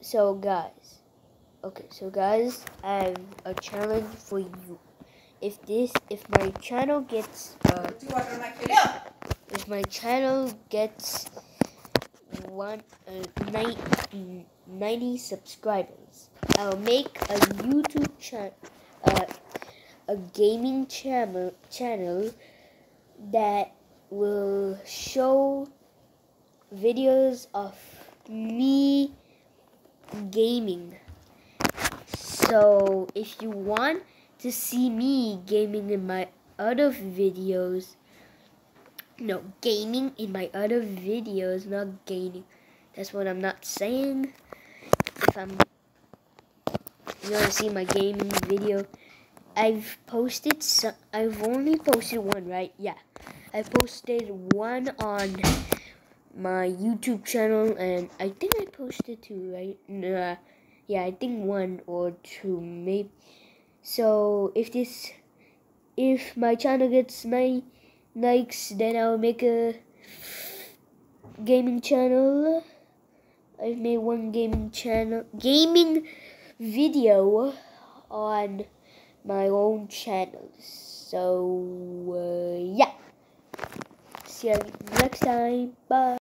so guys, okay, so guys, I have a challenge for you. If this, if my channel gets, uh, if my channel gets one uh, 90, 90 subscribers, I'll make a YouTube channel, uh, a gaming channel channel that will show videos of me gaming. So if you want to see me gaming in my other videos, no, gaming in my other videos, not gaming. That's what I'm not saying. If I'm, you want to see my gaming video, I've posted some, I've only posted one, right? Yeah. I posted one on my YouTube channel, and I think I posted two, right? Nah, yeah, I think one or two, maybe. So if this, if my channel gets nine likes, then I'll make a gaming channel. I've made one gaming channel, gaming video on my own channel. So uh, yeah. See you next time. Bye.